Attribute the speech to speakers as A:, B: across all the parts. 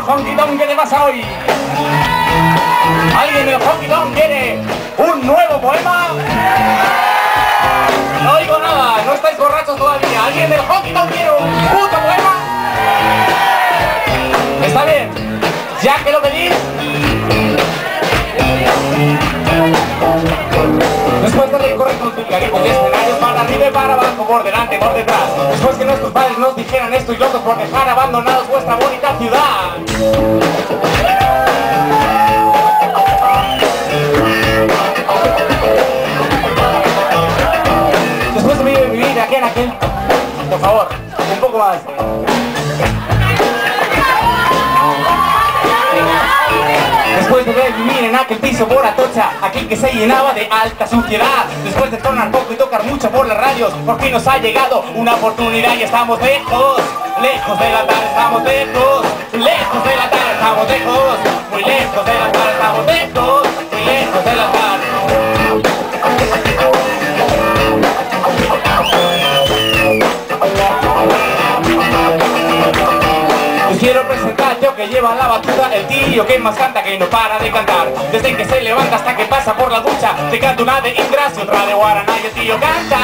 A: del honky tonk qué te pasa hoy? ¿Alguien del honky tonk quiere un nuevo poema? No oigo nada, no estáis borrachos todavía. ¿Alguien del honky tonk quiere un puto poema? Está bien, ya que lo pedís. Después de recorrer con tu cariño arriba para abajo, por delante, por detrás. Después que nuestros padres nos dijeran esto y lo otro por dejar abandonados vuestra bonita ciudad. Después de vivir aquí en aquel... Por favor, un poco más vivir en aquel piso por Atocha, aquel que se llenaba de alta suciedad. Después de tornar poco y tocar mucho por las radios, por fin nos ha llegado una oportunidad y estamos lejos, lejos de la tarde, estamos lejos, quiero presentar tío que lleva la batuta El tío que más canta que no para de cantar. Desde que se levanta hasta que pasa por la ducha Te canta una de Indras y otra de Guaraná el tío canta,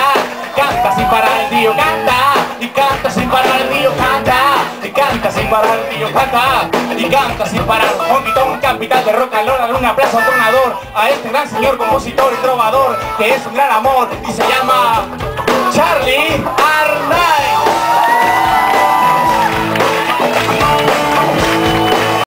A: canta sin parar El tío canta, y canta sin parar El tío canta, y canta sin parar El tío canta, y canta sin parar. Tonk, capital de rock and roll Un aplauso tronador a este gran señor compositor y trovador Que es un gran amor y se llama Charlie